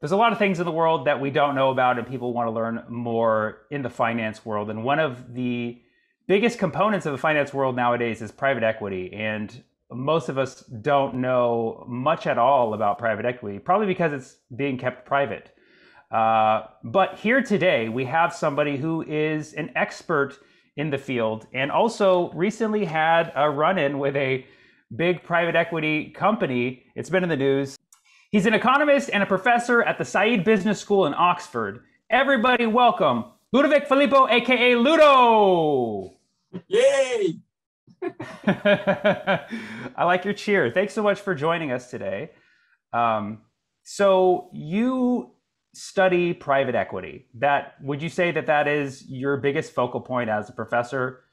there's a lot of things in the world that we don't know about and people want to learn more in the finance world. And one of the biggest components of the finance world nowadays is private equity. And most of us don't know much at all about private equity, probably because it's being kept private. Uh, but here today, we have somebody who is an expert in the field and also recently had a run in with a big private equity company. It's been in the news. He's an economist and a professor at the Saïd Business School in Oxford. Everybody, welcome Ludovic Phalippou, aka Ludo. Yay! I like your cheer. Thanks so much for joining us today. Um, so you study private equity. That would you say that that is your biggest focal point as a professor,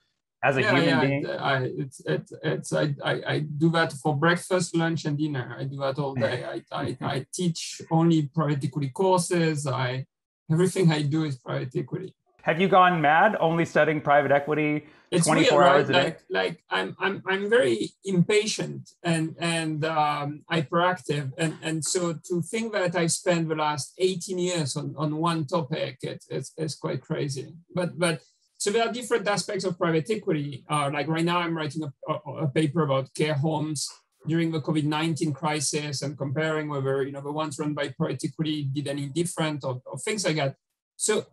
as a yeah, human yeah, being? I, it's it's it's I, I I do that for breakfast, lunch, and dinner. I do that all day. I I, I teach only private equity courses. I everything I do is private equity. Have you gone mad only studying private equity it's 24 weird, hours right? a day? Like, like I'm, I'm, I'm very impatient and, and um, hyperactive. And, and so to think that I spent the last 18 years on, on one topic, it, it's, it's quite crazy. But, but so there are different aspects of private equity. Uh, like right now, I'm writing a, a, a paper about care homes during the COVID-19 crisis and comparing whether, you know, the ones run by private equity did any different or, or things like that. So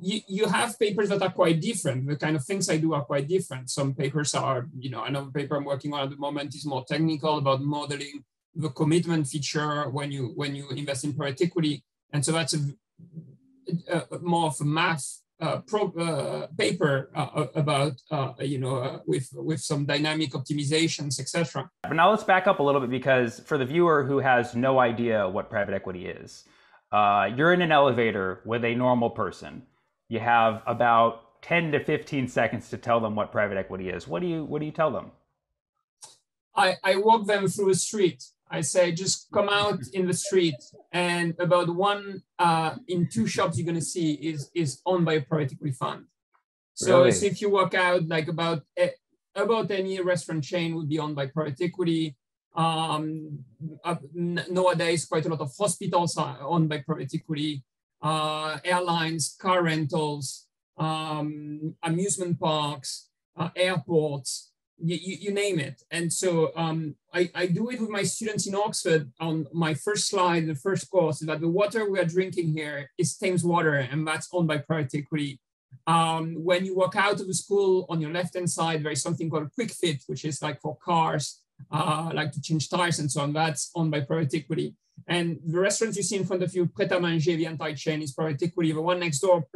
you, you have papers that are quite different. The kind of things I do are quite different. Some papers are, you know, another paper I'm working on at the moment is more technical about modeling the commitment feature when you when you invest in private equity. And so that's a, a more of a math pro, uh, paper uh, about, uh, you know, uh, with with some dynamic optimizations, etc. But now let's back up a little bit because for the viewer who has no idea what private equity is, uh, you're in an elevator with a normal person you have about 10 to 15 seconds to tell them what private equity is. What do you what do you tell them? I, I walk them through a street. I say, just come out in the street, and about one uh, in two shops you're gonna see is is owned by a private equity fund. So, Really? so if you walk out, like about eh, about any restaurant chain would be owned by private equity. Um, uh, nowadays, quite a lot of hospitals are owned by private equity uh, airlines, car rentals, um, amusement parks, uh, airports, you, you, name it. And so um, I, I do it with my students in Oxford on my first slide, the first course, is that the water we are drinking here is Thames water, and that's owned by private equity. Um, when you walk out of the school on your left-hand side, there is something called Kwik Fit, which is like for cars, uh, like to change tires and so on. That's owned by private equity. And the restaurants you see in front of you, Pret a Manger, the entire chain is private equity. The one next door,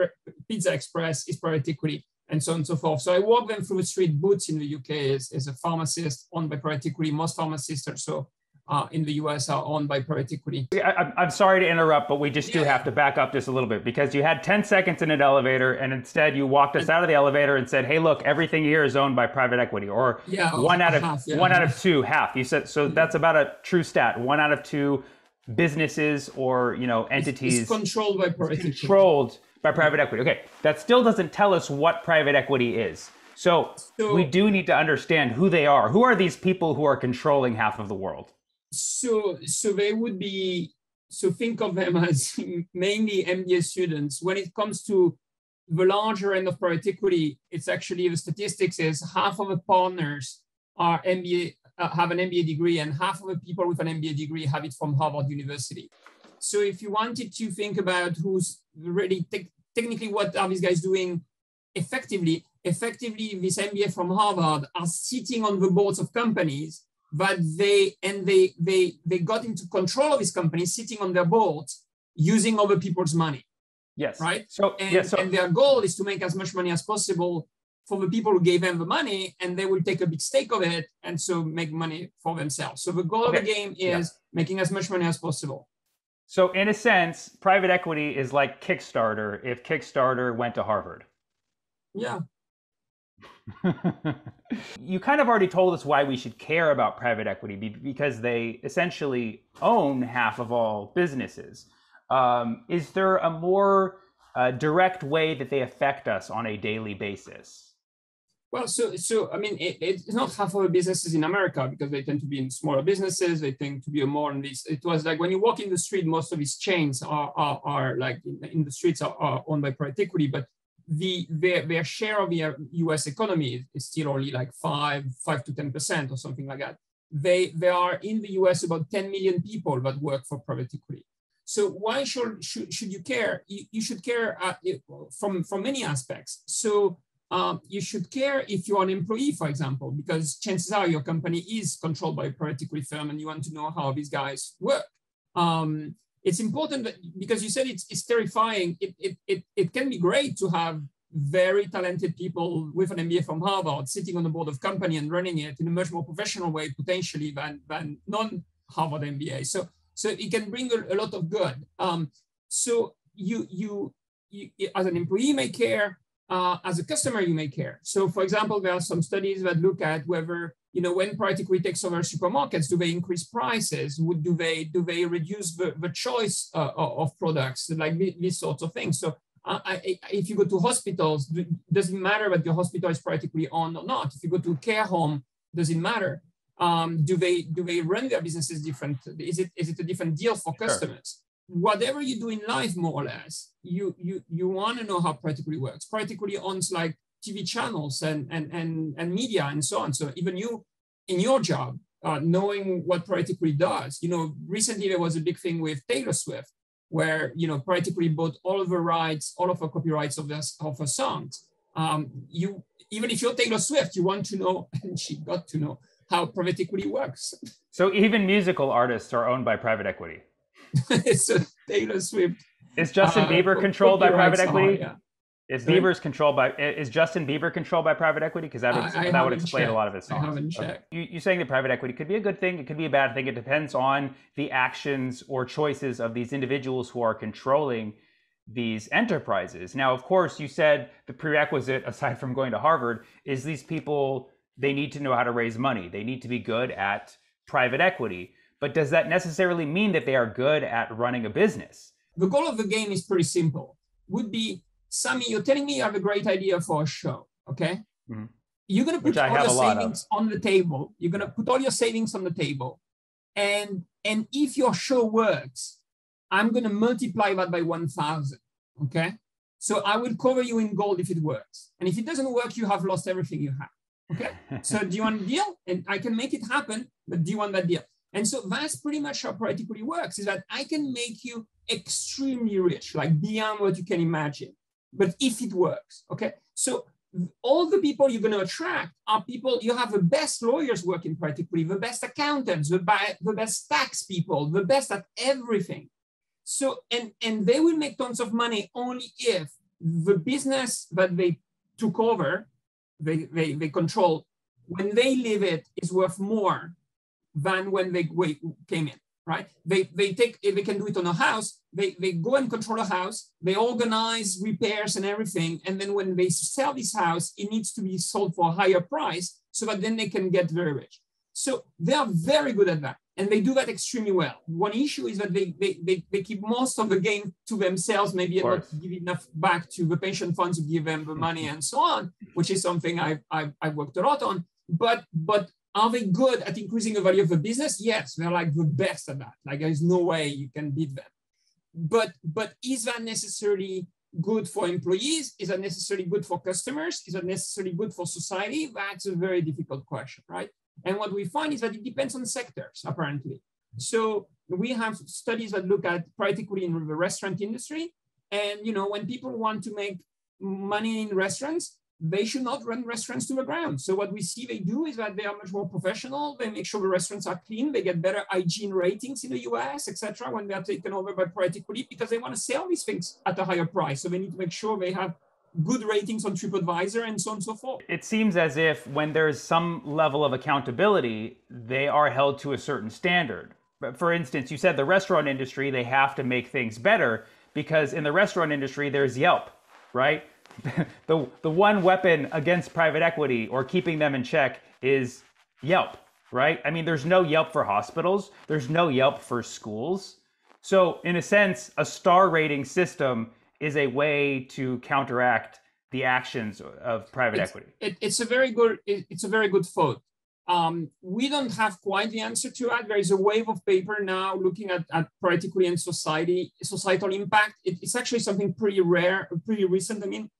Pizza Express, is private equity, and so on and so forth. So I walk them through the street. Boots in the UK as, is a pharmacist owned by private equity. Most pharmacists also uh, in the US are owned by private equity. I, am sorry to interrupt, but we just do have to back up just a little bit because you had 10 seconds in an elevator and instead you walked us out of the elevator and said, hey, look, everything here is owned by private equity or yeah, one out of half, yeah. one out of two, half. You said so that's about a true stat. One out of two businesses or you know entities it's controlled by private controlled by private equity. Okay, that still doesn't tell us what private equity is. So, so, we do need to understand who they are. Who are these people who are controlling half of the world? So, so they would be. So think of them as mainly MBA students. When it comes to the larger end of private equity, it's actually the statistics is half of the partners are MBA uh, have an MBA degree, and half of the people with an MBA degree have it from Harvard University. So if you wanted to think about who's really te- technically what are these guys doing effectively, effectively this MBA from Harvard are sitting on the boards of companies that they and they they they got into control of these companies sitting on their boards using other people's money. Yes. Right. So and, yeah, so, and their goal is to make as much money as possible for the people who gave them the money and they will take a big stake of it and so make money for themselves. So the goal okay. of the game is yeah. making as much money as possible. So in a sense, private equity is like Kickstarter if Kickstarter went to Harvard. Yeah. you kind of already told us why we should care about private equity because they essentially own half of all businesses. Um, is there a more uh, direct way that they affect us on a daily basis? Well, so so I mean, it, it's not half of the businesses in America because they tend to be in smaller businesses. They tend to be more in these. It was like when you walk in the street, most of these chains are are, are like in, in, the streets are, are, owned by private equity, but the their, their share of the U.S. economy is still only like five five to ten percent or something like that. They there are in the U.S. about 10 million people that work for private equity. So why should should, should you care? You, you should care uh, from from many aspects. So um, you should care if you're an employee, for example, because chances are your company is controlled by a equity firm and you want to know how these guys work. Um, it's important that, because you said it's, it's terrifying. It, it, it, it can be great to have very talented people with an MBA from Harvard sitting on the board of company and running it in a much more professional way potentially than, than non-Harvard MBA. So, so it can bring a, a lot of good. Um, so you, you, you, as an employee may care, uh, as a customer, you may care. So for example, there are some studies that look at whether, you know, when private equity takes over supermarkets, do they increase prices? Would, do they do they reduce the, the choice uh, of products, like these sorts of things? So uh, I, if you go to hospitals, does it matter that your hospital is private equity owned or not? If you go to a care home, does it matter? Um, do they do they run their businesses different? Is it is it a different deal for customers? Whatever you do in life, more or less, you you you want to know how equity works. Equity owns like TV channels and and and and media and so on. So even you, in your job, uh, knowing what private equity does, you know, recently there was a big thing with Taylor Swift, where you know equity bought all of the rights, all of her copyrights of this of her songs. Um, you even if you're Taylor Swift, you want to know, and she got to know how private equity works. So even musical artists are owned by private equity. it's a Taylor Swift. Is Justin uh, Bieber controlled by private equity? yeah. Is Bieber's controlled by is Justin Bieber controlled by private equity? Because that would, that would explain checked. a lot of his songs. I haven't checked. You, you're saying that private equity could be a good thing. It could be a bad thing. It depends on the actions or choices of these individuals who are controlling these enterprises. Now, of course, you said the prerequisite, aside from going to Harvard, is these people they need to know how to raise money. They need to be good at private equity. But does that necessarily mean that they are good at running a business? The goal of the game is pretty simple. Would be, Sammy, you're telling me you have a great idea for a show, okay? Mm-hmm. You're going to put all your savings on the table. You're going to put all your savings on the table. And, and if your show works, I'm going to multiply that by 1,000, okay? So I will cover you in gold if it works. And if it doesn't work, you have lost everything you have. Okay. so do you want a deal? And I can make it happen, but do you want that deal? And so that's pretty much how private equity works is that I can make you extremely rich, like beyond what you can imagine. But if it works, okay? So all the people you're going to attract are people, you have the best lawyers working private equity, the best accountants, the, the best tax people, the best at everything. So, and, and they will make tons of money only if the business that they took over, they, they, they control, when they leave it is worth more than when they came in, right? They, they take, they can do it on a house, they, they go and control a house, they organize repairs and everything. And then when they sell this house, it needs to be sold for a higher price so that then they can get very rich. So they are very good at that. And they do that extremely well. One issue is that they, they, they, they keep most of the gain to themselves, maybe not give enough back to the pension funds to give them the money and so on, which is something I've, I've, I've worked a lot on. But, but are they good at increasing the value of the business? Yes, they're like the best at that. Like there's no way you can beat them. But but is that necessarily good for employees? Is that necessarily good for customers? Is that necessarily good for society? That's a very difficult question, right? And what we find is that it depends on sectors, apparently. So we have studies that look at equity in the restaurant industry. And you know, when people want to make money in restaurants, they should not run restaurants to the ground. So what we see they do is that they are much more professional. They make sure the restaurants are clean. They get better hygiene ratings in the US, etc. when they are taken over by private equity because they want to sell these things at a higher price. So they need to make sure they have good ratings on TripAdvisor and so on and so forth. It seems as if when there's some level of accountability, they are held to a certain standard. But for instance, you said the restaurant industry, they have to make things better because in the restaurant industry, there's Yelp, right? the the one weapon against private equity or keeping them in check is Yelp, right? I mean, there's no Yelp for hospitals, there's no Yelp for schools. So, in a sense, a star rating system is a way to counteract the actions of private it's, equity? It, it's a very good it, it's a very good thought. Um, we don't have quite the answer to that. There is a wave of paper now looking at, at equity and society, societal impact. It, it's actually something pretty rare, pretty recent. I mean,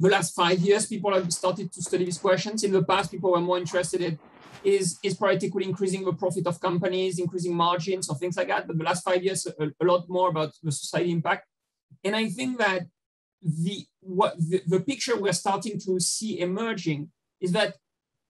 the last five years, people have started to study these questions. In the past, people were more interested in is, is private equity increasing the profit of companies, increasing margins or things like that. But the last five years, a, a lot more about the society impact. And I think that the, what the, the picture we're starting to see emerging is that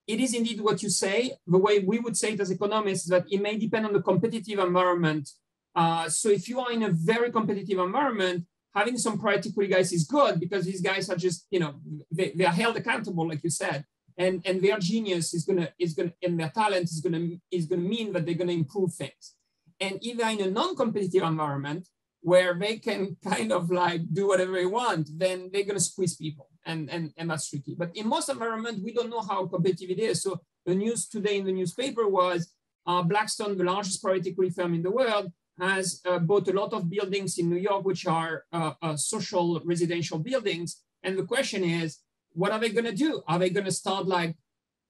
it is indeed what you say. The way we would say it as economists that it may depend on the competitive environment. Uh, so if you are in a very competitive environment, having some equity guys is good because these guys are just, you know, they, they are held accountable, like you said. And, and their genius is gonna is gonna and their talent is gonna is gonna mean that they're gonna improve things. And if they're in a non-competitive environment where they can kind of like do whatever they want, then they're gonna squeeze people and, and, and that's tricky. But in most environment, we don't know how competitive it is. So the news today in the newspaper was uh, Blackstone, the largest private equity firm in the world, has uh, bought a lot of buildings in New York, which are uh, uh social residential buildings. And the question is, what are they going to do? Are they going to start like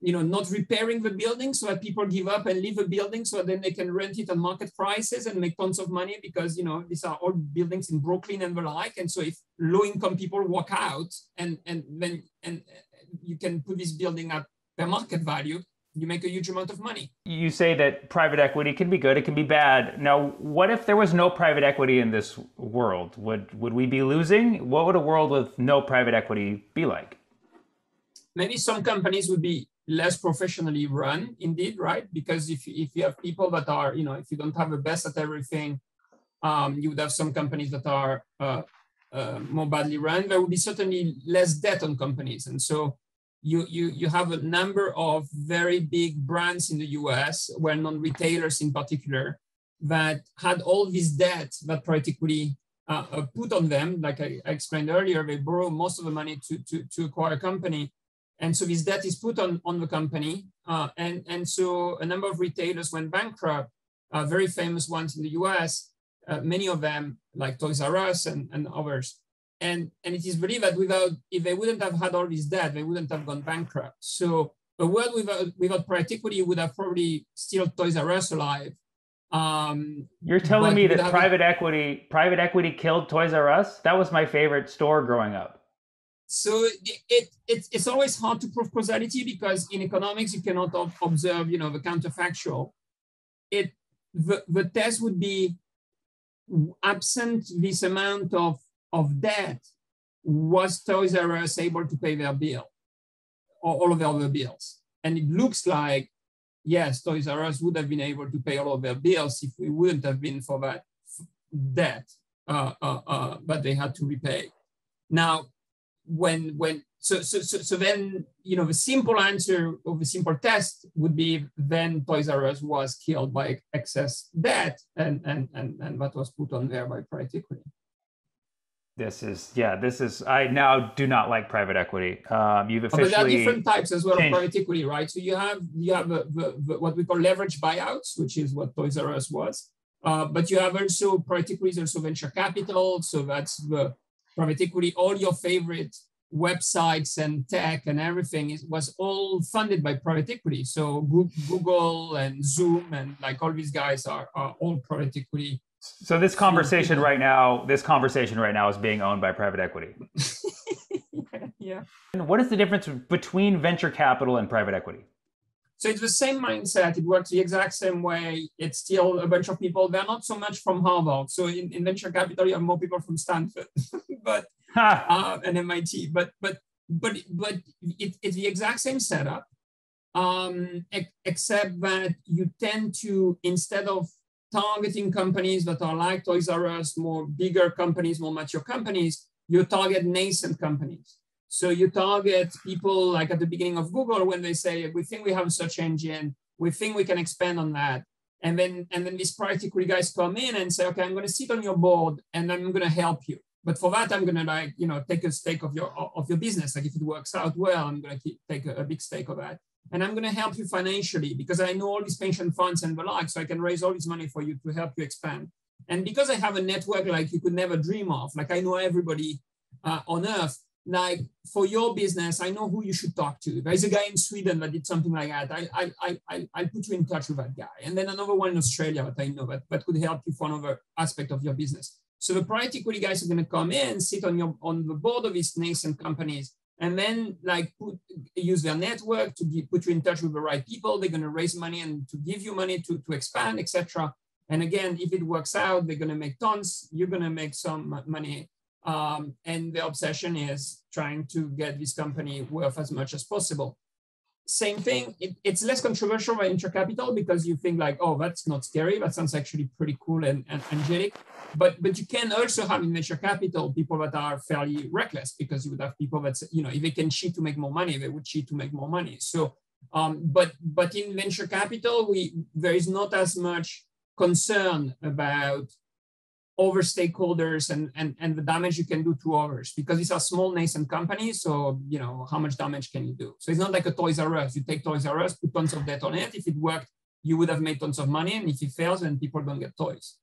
you know, not repairing the building so that people give up and leave the building so then they can rent it on market prices and make tons of money because, you know, these are all buildings in Brooklyn and the like. And so if low income people walk out and, and then, and you can put this building at their market value, you make a huge amount of money. You say that private equity can be good, it can be bad. Now, what if there was no private equity in this world? Would would we be losing? What would a world with no private equity be like? Maybe some companies would be less professionally run indeed right because if, if you have people that are you know if you don't have the best at everything um, you would have some companies that are uh, uh, more badly run there would be certainly less debt on companies and so you, you, you have a number of very big brands in the us well-known retailers in particular that had all this debt that private equity uh, uh, put on them like I, I explained earlier they borrow most of the money to, to, to acquire a company and so this debt is put on, on the company. Uh, and, and so a number of retailers went bankrupt, uh, very famous ones in the US, uh, many of them like Toys R Us and, and others. And, and it is believed that without, if they wouldn't have had all this debt, they wouldn't have gone bankrupt. So a world without, without private equity would have probably still Toys R Us alive. Um, You're telling me that private equity, private equity killed Toys R Us? That was my favorite store growing up. So it, it, it's always hard to prove causality because in economics, you cannot observe, you know, the counterfactual. It, the, the test would be absent this amount of, of debt, was Toys R Us able to pay their bill or all of their other bills? And it looks like, yes, Toys R Us would have been able to pay all of their bills if we wouldn't have been for that debt uh, uh, uh, that they had to repay. Now, when when so, so so so then you know the simple answer of the simple test would be then Toys R Us was killed by excess debt and and and and that was put on there by private equity. This is yeah. This is I now do not like private equity. Um, you've officially. But there are different types as well changed. of private equity, right? So you have you have the, the, the, what we call leverage buyouts, which is what Toys R Us was. Uh, but you have also private equity, also venture capital. So that's the private equity, all your favorite websites and tech and everything is, was all funded by private equity. So Google and Zoom and like all these guys are, are all private equity. So this conversation right now, this conversation right now is being owned by private equity. yeah, yeah. And what is the difference between venture capital and private equity? So it's the same mindset. It works the exact same way. It's still a bunch of people. They're not so much from Harvard. So in, in venture capital, you have more people from Stanford, but uh, and MIT. But but but but it, it's the exact same setup, um, except that you tend to instead of targeting companies that are like Toys R Us, more bigger companies, more mature companies, you target nascent companies. So you target people like at the beginning of Google when they say, we think we have a search engine, we think we can expand on that. And then, and then these private equity guys come in and say, okay, I'm going to sit on your board and I'm going to help you. But for that, I'm going to like, you know, take a stake of your, of your business. Like if it works out well, I'm going to take a, a big stake of that. And I'm going to help you financially because I know all these pension funds and the like, so I can raise all this money for you to help you expand. And because I have a network like you could never dream of, like I know everybody uh, on earth, like for your business, I know who you should talk to. There's a guy in Sweden that did something like that. I, I, I, I, I'll put you in touch with that guy. And then another one in Australia that I know that, that could help you for another aspect of your business. So the private equity guys are going to come in, sit on your on the board of these nascent companies, and then like put, use their network to put you in touch with the right people. They're going to raise money and to give you money to, to expand, etc. And again, if it works out, they're going to make tons. You're going to make some money um, and the obsession is trying to get this company worth as much as possible. Same thing, it, it's less controversial than venture capital because you think like, oh, that's not scary. That sounds actually pretty cool and, and angelic. But but you can also have in venture capital people that are fairly reckless because you would have people that you know if they can cheat to make more money, they would cheat to make more money. So um, but but in venture capital, we there is not as much concern about over stakeholders and, and, and the damage you can do to others because these are small nascent companies. So, you know, how much damage can you do? So it's not like a Toys R Us. You take Toys R Us, put tons of debt on it. If it worked, you would have made tons of money. And if it fails, then people don't get toys.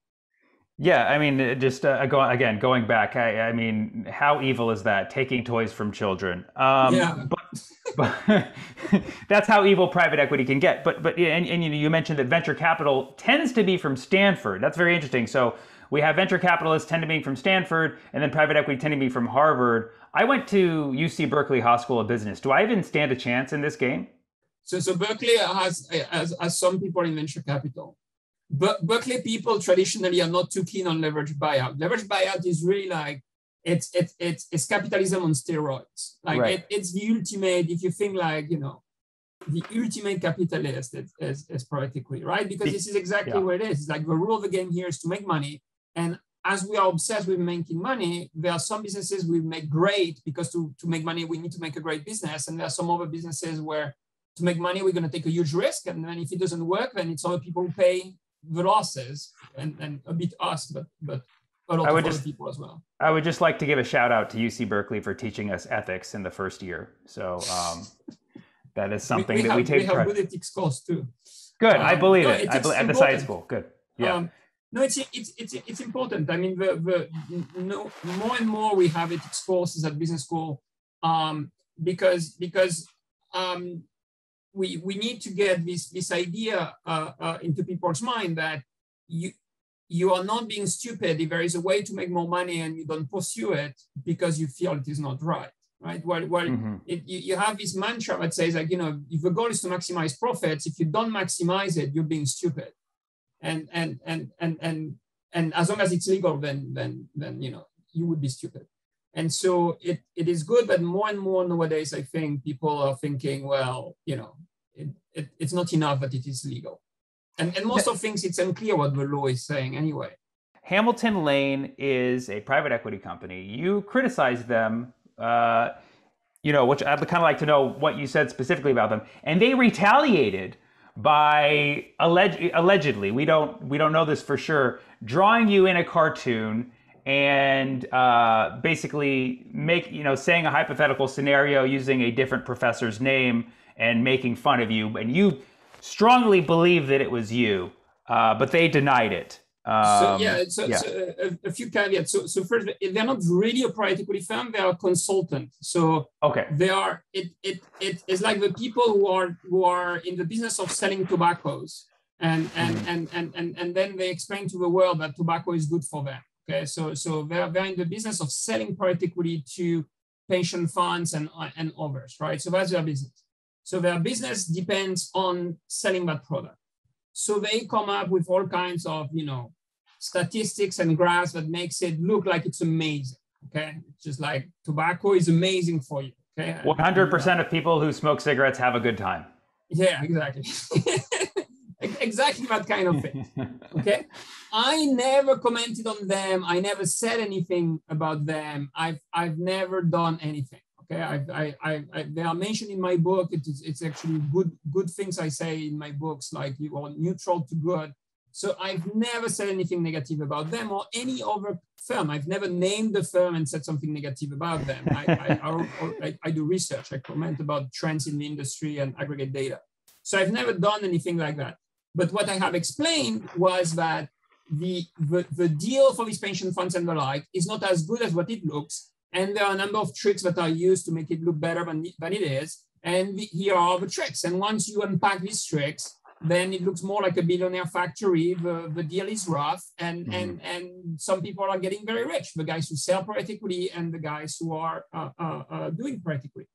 Yeah, I mean, just uh, go, again, going back, I, I, mean, how evil is that? Taking toys from children. Um, yeah. But, but that's how evil private equity can get. But but and, and you, know, you mentioned that venture capital tends to be from Stanford. That's very interesting. So we have venture capitalists tend to be from Stanford, and then private equity tend to be from Harvard. I went to UC Berkeley Haas School of Business. Do I even stand a chance in this game? So, so Berkeley has, has, has some people in venture capital. But Berkeley people traditionally are not too keen on leverage buyout. Leverage buyout is really like it's it's it's, it's capitalism on steroids. Like right. it, it's the ultimate. If you think like you know, the ultimate capitalist is, is, is private equity, right? Because this is exactly yeah. what it is. It's like the rule of the game here is to make money, and as we are obsessed with making money, there are some businesses we make great because to, to make money, we need to make a great business. And there are some other businesses where to make money, we're going to take a huge risk. And then if it doesn't work, then it's other people who pay the losses and, and a bit us, but, but a lot I would of just, people as well. I would just like to give a shout out to UC Berkeley for teaching us ethics in the first year. So um, that is something we, we that have, we take. We have good ethics course too. Good, um, I believe no, it. I believe, at the science school. Good. Yeah. Um, no, it's it's it's it's important. I mean, the the no, more and more we have ethics courses at business school, um, because because um, we we need to get this this idea uh, uh, into people's mind that you you are not being stupid if there is a way to make more money and you don't pursue it because you feel it is not right right well, well mm-hmm. it, you, you have this mantra that says like you know if the goal is to maximize profits if you don't maximize it you're being stupid and and and and and and as long as it's legal, then then then you know you would be stupid. And so it, it is good, but more and more nowadays, I think people are thinking, well, you know, it, it, it's not enough that it is legal. And, and most of things, it's unclear what the law is saying anyway. Hamilton Lane is a private equity company. You criticize them, uh, you know, which I'd kind of like to know what you said specifically about them. And they retaliated by alleged, allegedly, we don't we don't know this for sure, drawing you in a cartoon and uh, basically make you know saying a hypothetical scenario using a different professor's name and making fun of you, and you strongly believe that it was you, uh, but they denied it. Um, so yeah, so, yeah. so a, a, few caveats. So, so first, they're not really a private equity firm; they are a consultant. So okay, they are. It it it is like the people who are who are in the business of selling tobaccos, and and mm. and and and and then they explain to the world that tobacco is good for them. Okay, so so they're they're in the business of selling private equity to pension funds and and others, right? So that's their business. So their business depends on selling that product. So they come up with all kinds of, you know, statistics and graphs that makes it look like it's amazing. Okay, it's just like tobacco is amazing for you. Okay, 100% uh, of people who smoke cigarettes have a good time. Yeah, exactly. exactly that kind of thing. Okay, I never commented on them. I never said anything about them. I've I've never done anything. Okay, I, I, I, I, they are mentioned in my book. It is, it's actually good, good things I say in my books, like you are neutral to good. So I've never said anything negative about them or any other firm. I've never named the firm and said something negative about them. I, I, I, I do research. I comment about trends in the industry and aggregate data. So I've never done anything like that. But what I have explained was that the, the, the deal for these pension funds and the like is not as good as what it looks. and there are a number of tricks that are used to make it look better than, than it is. And here are the tricks. And once you unpack these tricks, then it looks more like a billionaire factory. The, the deal is rough, and mm-hmm. and and some people are getting very rich. The guys who sell private equity and the guys who are uh, uh, uh, doing private equity.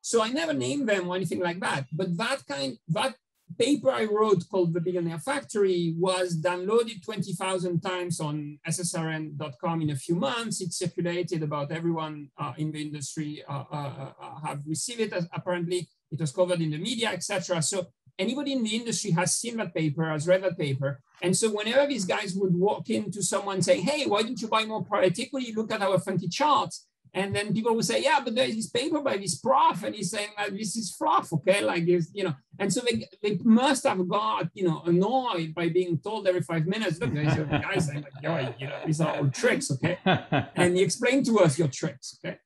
So I never named them or anything like that. But that kind that paper I wrote called The Billionaire Factory was downloaded 20,000 times on ssrn.com in a few months. It circulated about everyone uh, in the industry uh, uh, uh have received it. As apparently, it was covered in the media, etc. So anybody in the industry has seen that paper, has read that paper. And so whenever these guys would walk into someone saying, hey, why don't you buy more private equity? Look at our funky charts. And then people would say, yeah, but there's this paper by this prof, and he's saying that this is fluff, okay? Like this, you know. And so they, they must have got, you know, annoyed by being told every five minutes, look, there's a guy saying like, yo, you know, these are all tricks, okay? and you explain to us your tricks, okay?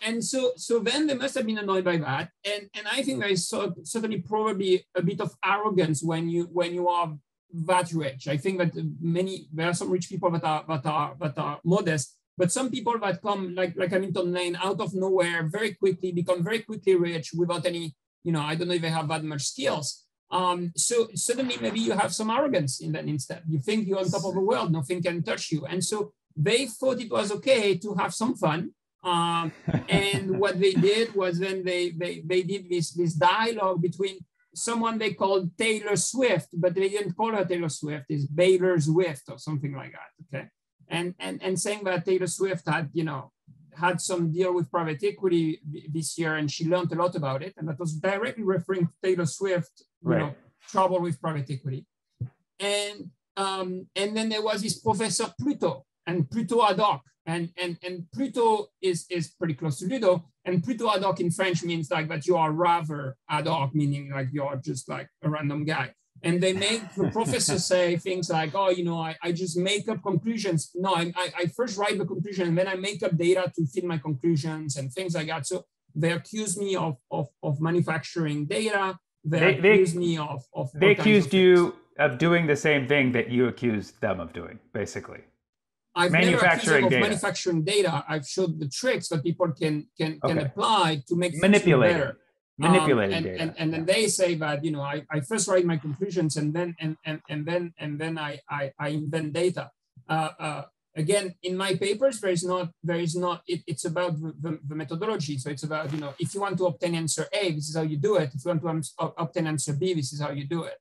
And so, so then they must have been annoyed by that. And, and I think there is so, certainly probably a bit of arrogance when you when you are that rich. I think that many there are some rich people that are that are that are modest, but some people that come like like Hamilton Lane out of nowhere very quickly become very quickly rich without any, you know, I don't know if they have that much skills. Um, so suddenly maybe you have some arrogance in that instead. You think you're on top of the world, nothing can touch you. And so they thought it was okay to have some fun. Um, and what they did was then they, they, they did this, this dialogue between someone they called Taylor Swift, but they didn't call her Taylor Swift, it's Baylor Swift or something like that, okay? and, and, and saying that Taylor Swift had, you know, had some deal with private equity this year and she learned a lot about it. And that was directly referring to Taylor Swift, you right. know, trouble with private equity. And, um, and then there was this Professor Pluto and Pluto ad hoc. And, and, and Pluto is, is pretty close to Ludo. And Pluto ad hoc in French means like that you are rather ad hoc, meaning like you're just like a random guy. And they make the professors say things like oh you know i, I just make up conclusions. No I, I first write the conclusion and then i make up data to fit my conclusions and things like that. So they accuse me of of, of manufacturing data. They, they accuse they, me of, of they accused of you of doing the same thing that you accused them of doing basically I've manufacturing never accused them of data. manufacturing data. I've showed the tricks that people can can, can apply to make manipulate better manipulating um, and, data. And, and then they say that you know I, I first write my conclusions and then and, and, and then and then I, I, I invent data. Uh, uh, again, in my papers, there is not there is not it, it's about the, the, the, methodology. So it's about you know if you want to obtain answer A, this is how you do it. If you want to obtain answer B, this is how you do it.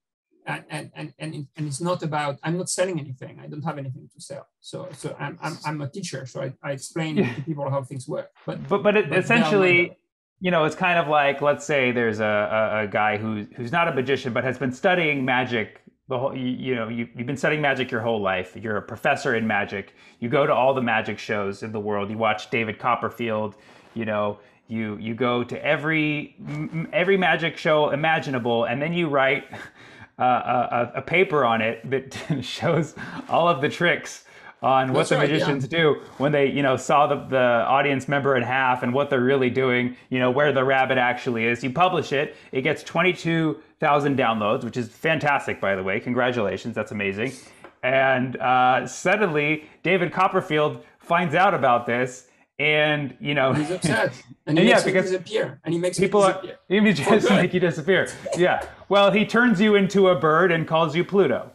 And and and and, and it's not about I'm not selling anything. I don't have anything to sell. So so I'm I'm, I'm a teacher. So I, I explain yeah. to people how things work. But but but, it, but essentially you know, it's kind of like let's say there's a, a, a, guy who's who's not a magician but has been studying magic the whole. You, you know, you, you've been studying magic your whole life. You're a professor in magic. You go to all the magic shows in the world. You watch David Copperfield. You know, you you go to every every magic show imaginable, and then you write uh, a, a paper on it that shows all of the tricks on what That's the right, magicians yeah. do when they, you know, saw the, the audience member in half and what they're really doing, you know, where the rabbit actually is. You publish it, it gets 22,000 downloads, which is fantastic, by the way. Congratulations, that's amazing. And uh, suddenly, David Copperfield finds out about this and you know he's upset and, he and yeah because disappear and he makes people. Are, he just make you disappear yeah well he turns you into a bird and calls you pluto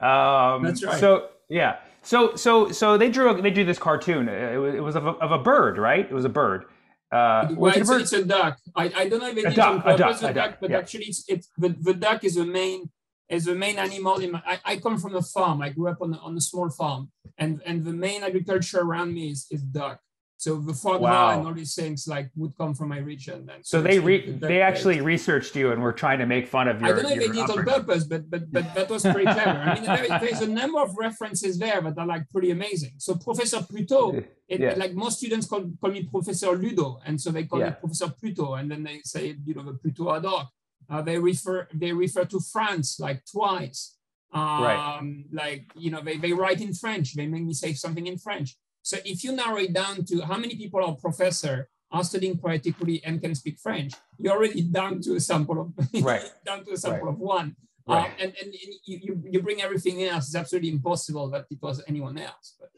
um, that's right so yeah so so so they drew they drew this cartoon. It was, it was of, a, of a bird, right? It was a bird. Uh, well, it's, a bird? it's a duck. I, I don't know if it is on purpose a duck, a duck, but yeah. actually it's, it's the, the duck is the main is the main animal in my, I, I come from a farm. I grew up on a, on a small farm, and and the main agriculture around me is, is duck. So the foie wow. and all these things like would come from my region. Then. So, so they re- the they actually researched you and were trying to make fun of you. I don't know if they did on purpose, but but but that was pretty clever. I mean, there, there's a number of references there that are like pretty amazing. So Professor Pluto, it, yeah. like most students call, call me Professor Ludo, and so they call yeah. me Professor Pluto, and then they say you know the Pluto ad hoc. Uh, they refer they refer to France like twice. Um, right. Like you know they, they write in French. They make me say something in French. So if you narrow it down to how many people are professor are studying private equity and can speak French, you're already down to a sample of right. down to a sample right. of one. Right. Um, and and you, you, you bring everything else. It's absolutely impossible that it was anyone else. But.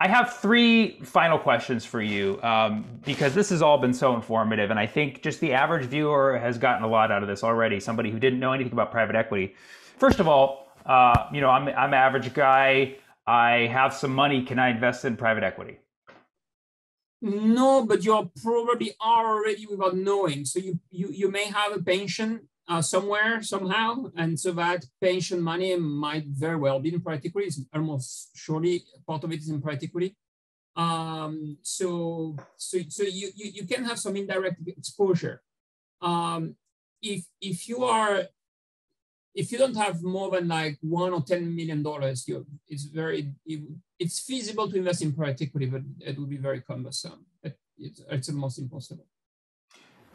I have three final questions for you um, because this has all been so informative, and I think just the average viewer has gotten a lot out of this already. Somebody who didn't know anything about private equity. First of all, uh, you know, I'm I'm an average guy. I have some money. Can I invest in private equity? No, but you probably are already without knowing. So you you you may have a pension uh, somewhere somehow, and so that pension money might very well be in private equity. It's almost surely part of it is in private equity. Um, so so so you, you you can have some indirect exposure. Um, if if you are if you don't have more than like one or ten million dollars, you it's very it, it's feasible to invest in private equity, but it would be very cumbersome. It, it's, it's almost impossible.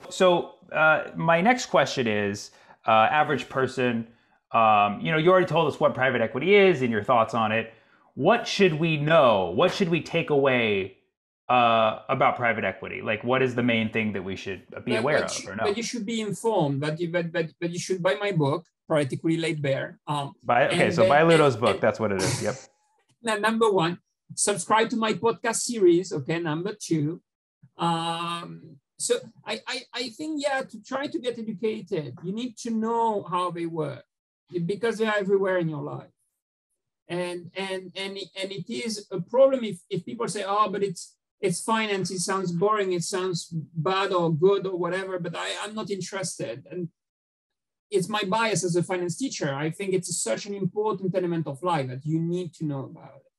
So uh, my next question is, uh, average person. Um, you know, you already told us what private equity is and your thoughts on it. What should we know? What should we take away uh, about private equity? Like, what is the main thing that we should be but, aware but of or no? But you should be informed. But you, but, but, but you should buy my book, Equity Laid Bare. Um, buy, okay, so then, buy Ludo's and, book. And, That's what it is. Yep. now, number one, subscribe to my podcast series. Okay, number two, um, so I, I, I think, yeah, to try to get educated, you need to know how they work because they're everywhere in your life. And, and, and, and it is a problem if, if people say, oh, but it's, it's finance, it sounds boring, it sounds bad or good or whatever, but I, I'm not interested. And it's my bias as a finance teacher. I think it's such an important element of life that you need to know about it.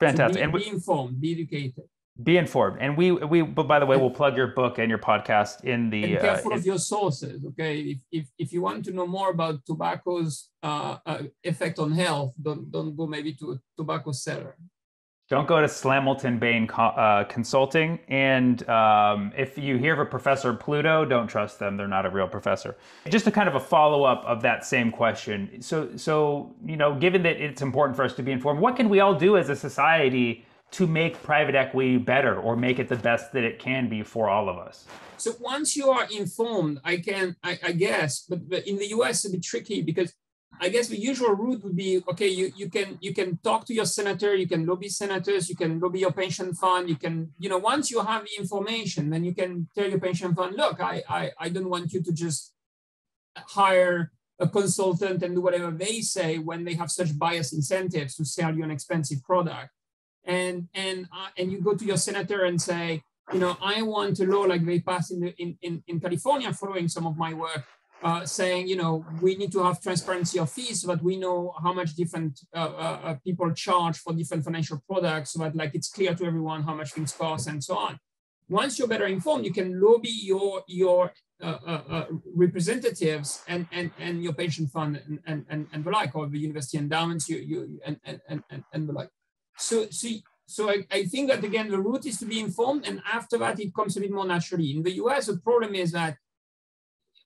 Fantastic. So be, and we, be informed, be educated be informed and we we but by the way we'll plug your book and your podcast in the and careful uh, of your sources okay if, if if you want to know more about tobacco's uh, uh, effect on health don't don't go maybe to a tobacco seller don't go to Slamilton Bain uh, Consulting. And um, if you hear of a Professor Pluto, don't trust them. They're not a real professor. Just a kind of a follow up of that same question. So, so you know, given that it's important for us to be informed, what can we all do as a society to make private equity better or make it the best that it can be for all of us? So once you are informed, I can, I, I guess, but, but in the US it's a bit tricky because I guess the usual route would be okay. You you can you can talk to your senator, you can lobby senators, you can lobby your pension fund. You can you know once you have the information, then you can tell your pension fund, look, I I, I don't want you to just hire a consultant and do whatever they say when they have such bias incentives to sell you an expensive product and and uh, and you go to your senator and say, you know, I want a law like they passed in the, in, in in California, following some of my work, uh, saying, you know, we need to have transparency of fees so that we know how much different uh, uh, uh people charge for different financial products, so that like it's clear to everyone how much things cost and so on. Once you're better informed, you can lobby your your uh, uh, representatives and, and, and your pension fund and, and, and, the like, or the university endowments, you, you and, and, and, and the like. So, so, so I, I think that again, the route is to be informed, and after that, it comes a bit more naturally. In the US, the problem is that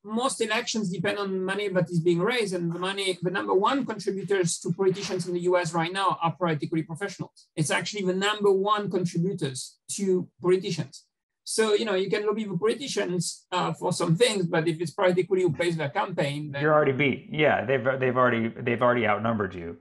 most elections depend on money that is being raised, and the money, the number one contributors to politicians in the US right now are private equity professionals. It's actually the number one contributors to politicians. So you know you can lobby the politicians uh, for some things, but if it's private equity who pays their campaign, then... you're already beat. Yeah, they've they've already they've already outnumbered you.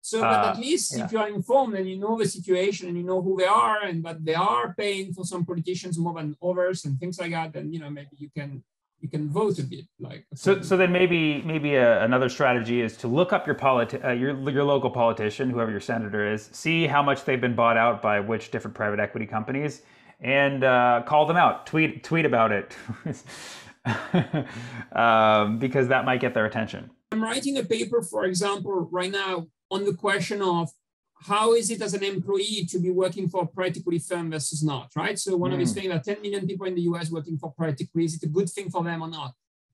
So, but uh, at least yeah. if you are informed and you know the situation and you know who they are and that they are paying for some politicians more than others and things like that, then you know maybe you can you can vote a bit like. So, so then maybe maybe a, uh, another strategy is to look up your politi- uh, your your local politician, whoever your senator is, see how much they've been bought out by which different private equity companies, and uh, call them out. Tweet tweet about it. um, because that might get their attention. I'm writing a paper, for example, right now on the question of how is it as an employee to be working for a private equity firm versus not, right? So one mm. of his things that 10 million people in the US working for private equity, is it a good thing for them or not?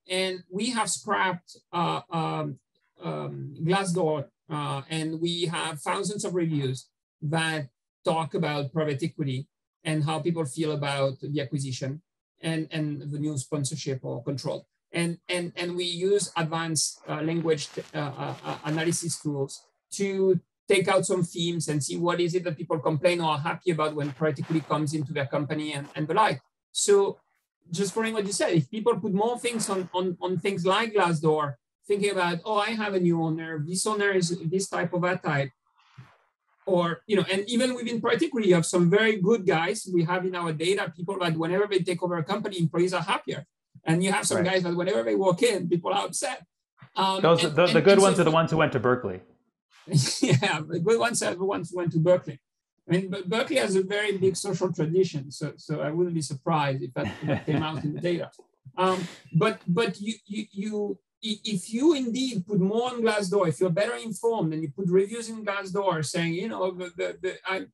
And we have scrapped uh, um, um, Glassdoor uh, and we have thousands of reviews that talk about private equity and how people feel about the acquisition and, and the new sponsorship or control. And, and, and we use advanced uh, language uh, uh, uh, analysis tools to take out some themes and see what is it that people complain or are happy about when equity comes into their company and, and the like. So just following what you said, if people put more things on, on, on things like Glassdoor, thinking about, oh, I have a new owner, this owner is this type of that type, or you know, and even within equity, you have some very good guys. We have in our data people that whenever they take over a company, employees are happier, and you have some right. guys that whenever they walk in, people are upset. Um, Those and, the, the good ones so, are the ones who went to Berkeley. yeah, the good ones are the ones who went to Berkeley. I mean, but Berkeley has a very big social tradition, so so I wouldn't be surprised if that, that came out in the data. Um, but but you you you if you indeed put more on Glassdoor, if you're better informed and you put reviews in Glassdoor saying, you know, the, the, the, I,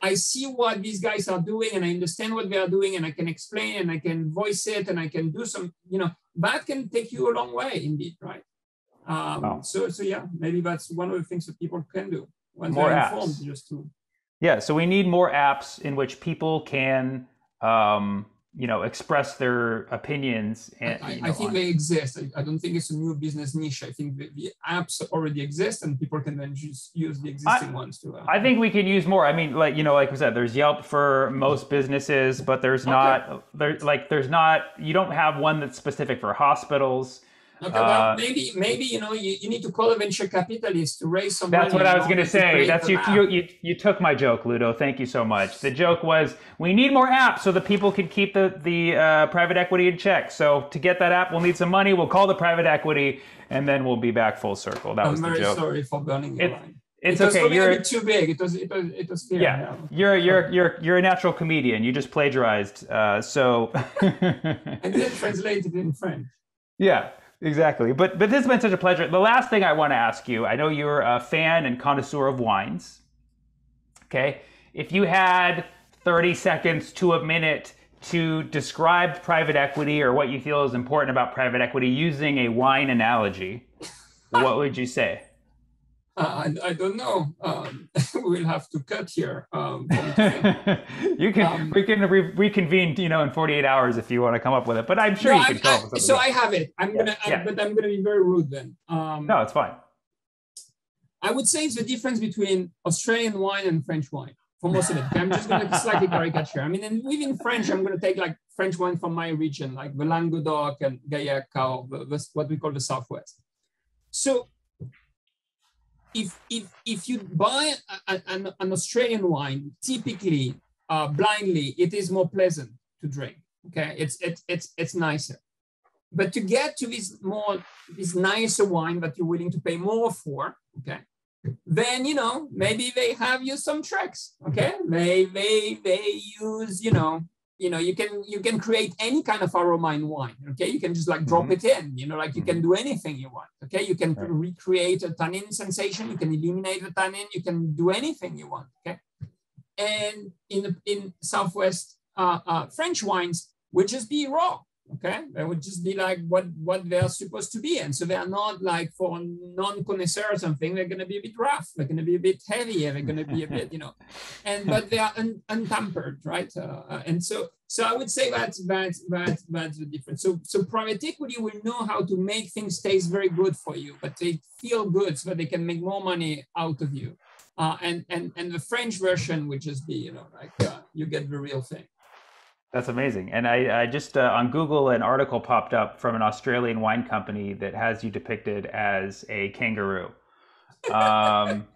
I see what these guys are doing and I understand what they are doing and I can explain and I can voice it and I can do some, you know, that can take you a long way indeed, right? Um, wow. So, so yeah, maybe that's one of the things that people can do once more they're informed apps. just to. Yeah, so we need more apps in which people can um, you know express their opinions and i, you know, I think on... they exist I, I, don't think it's a new business niche i think the, the, apps already exist and people can then just use the existing I, ones to uh, i think we can use more i mean like you know like we said there's yelp for most businesses but there's okay. not there's like there's not you don't have one that's specific for hospitals Okay, well, uh, maybe maybe you know you, you need to call a venture capitalist to raise some. Money. That's what I was going to say. That's you, you, you you took my joke, Ludo. Thank you so much. The joke was we need more apps so that people can keep the the uh, private equity in check. So to get that app, we'll need some money. We'll call the private equity, and then we'll be back full circle. That I'm was the joke. I'm very sorry for burning your it, line. It's it okay. You're too big. It was it was it was clear. Yeah, you're you're you're you're a natural comedian. You just plagiarized. Uh, so I did translate it in French. Yeah, exactly. But but this has been such a pleasure. The last thing I want to ask you, I know you're a fan and connoisseur of wines. Okay, if you had 30 seconds to a minute to describe private equity or what you feel is important about private equity using a wine analogy, what would you say? Uh, I, I, don't know. Um, we'll have to cut here. Um, you can um, we can re- reconvene, you know, in 48 hours if you want to come up with it. But I'm sure no, you can I, come up with something. So I have it. I'm yeah. gonna, yeah. but I'm gonna be very rude then. Um, no, it's fine. I would say it's the difference between Australian wine and French wine for most of it. I'm just gonna slightly caricature. I mean, and within French, I'm gonna take like French wine from my region, like the Languedoc and Gaillac, or what we call the Southwest. So if if if you buy a, an, an Australian wine, typically uh, blindly, it is more pleasant to drink. Okay, it's it's it's it's nicer. But to get to this more this nicer wine that you're willing to pay more for, okay, then you know maybe they have you some tricks. Okay, they they they use you know you know you can you can create any kind of aroma in wine okay you can just like drop mm-hmm. it in you know like you can mm-hmm. do anything you want okay you can right. recreate a tannin sensation you can eliminate the tannin you can do anything you want okay and in the, in southwest uh, uh, french wines would just be raw okay? They would just be like what what they're supposed to be. And so they're not like for non-connoisseur or something they're going to be a bit rough they're going to be a bit heavy and they're going to be a bit you know. And but they are un, untampered right? Uh, uh, and so so i would say that that that that's the difference. So so private equity will know how to make things taste very good for you but they feel good so that they can make more money out of you. Uh, and and and the french version would just be you know like uh, you get the real thing that's amazing. And I, I just uh, on Google, an article popped up from an Australian wine company that has you depicted as a kangaroo. Um,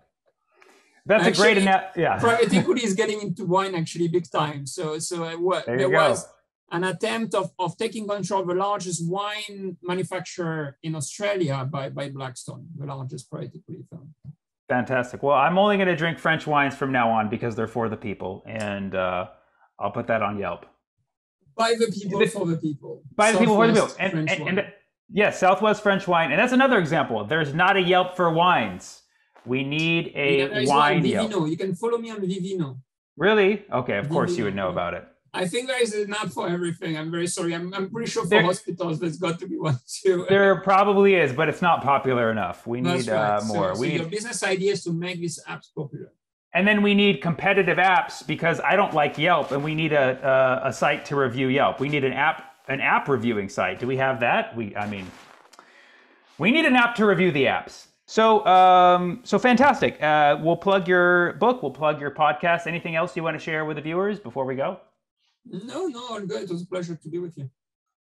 that's actually, a great ana- yeah. private equity is getting into wine actually big time. So so uh, what there, there was an attempt of, of taking control of the largest wine manufacturer in Australia by, by Blackstone, the largest private equity firm. Fantastic. Well, I'm only going to drink French wines from now on because they're for the people, and uh, I'll put that on Yelp by the people the, for the people. By the people for the people. And, and, and, yes, yeah, Southwest French wine. And that's another example. There's not a Yelp for wines. We need a yeah, wine Yelp. Vivino. You can follow me on Vivino. Really? Okay, of Vivino. course you would know about it. I think there is an app for everything. I'm very sorry. I'm, I'm pretty sure for there, hospitals there's got to be one too. There probably is, but it's not popular enough. We need right. uh, more. So, we so your business idea is to make these apps popular. And then we need competitive apps because I don't like Yelp, and we need a, a, a site to review Yelp. We need an app an app reviewing site. Do we have that? We I mean, we need an app to review the apps. So um, so fantastic. Uh, we'll plug your book. We'll plug your podcast. Anything else you want to share with the viewers before we go? No, no, I'm good. It was a pleasure to be with you.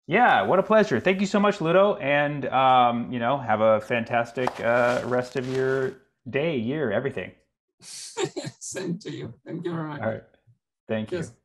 Yeah, what a pleasure. Thank you so much, Ludo, and um, you know, have a fantastic uh, rest of your day, year, everything. Same to you. Thank you very much. All right. Thank Cheers. you.